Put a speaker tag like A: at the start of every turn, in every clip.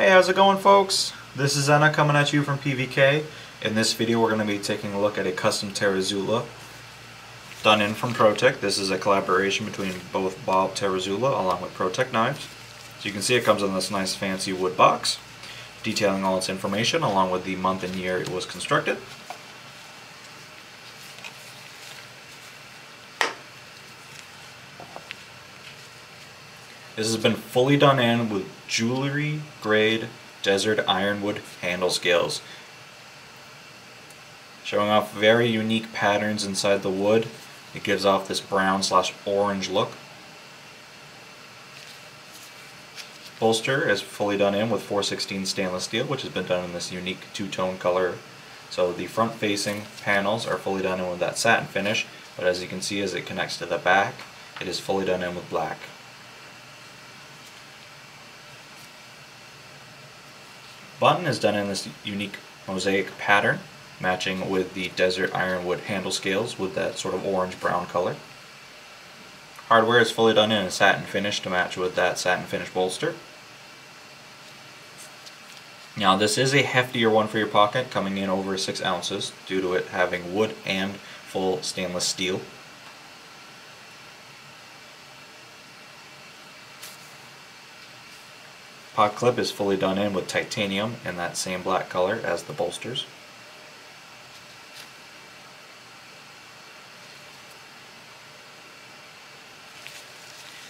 A: Hey, how's it going folks? This is Anna coming at you from PVK. In this video we're going to be taking a look at a custom Terzuola done in from ProTech. This is a collaboration between both Bob Terzuola along with ProTech knives. So you can see it comes in this nice fancy wood box detailing all its information along with the month and year it was constructed. This has been fully done in with jewelry grade desert ironwood handle scales. Showing off very unique patterns inside the wood. It gives off this brown slash orange look. Bolster is fully done in with 416 stainless steel, which has been done in this unique two-tone color. So the front-facing panels are fully done in with that satin finish, but as you can see as it connects to the back, it is fully done in with black. Button is done in this unique mosaic pattern, matching with the desert ironwood handle scales with that sort of orange-brown color. Hardware is fully done in a satin finish to match with that satin finish bolster. Now this is a heftier one for your pocket, coming in over 6 ounces due to it having wood and full stainless steel. Pot clip is fully done in with titanium in that same black color as the bolsters.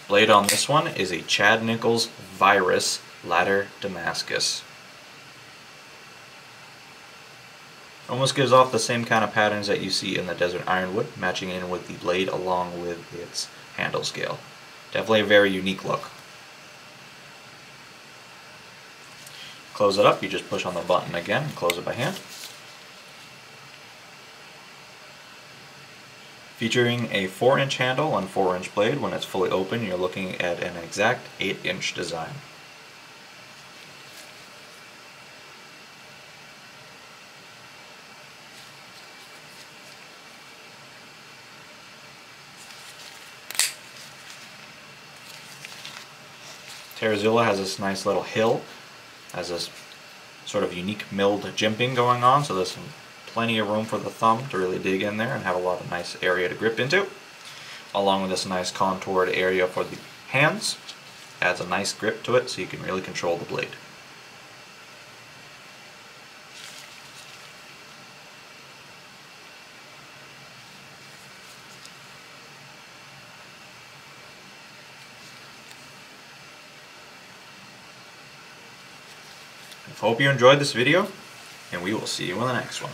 A: Blade on this one is a Chad Nichols Virus Ladder Damascus. Almost gives off the same kind of patterns that you see in the Desert Ironwood, matching in with the blade along with its handle scale. Definitely a very unique look. Close it up, you just push on the button again and close it by hand. Featuring a 4 inch handle and 4 inch blade, when it's fully open you're looking at an exact 8 inch design. Terzuola has this nice little hill has this sort of unique milled jimping going on, so there's plenty of room for the thumb to really dig in there and have a lot of nice area to grip into. Along with this nice contoured area for the hands, adds a nice grip to it so you can really control the blade. Hope you enjoyed this video, and we will see you in the next one.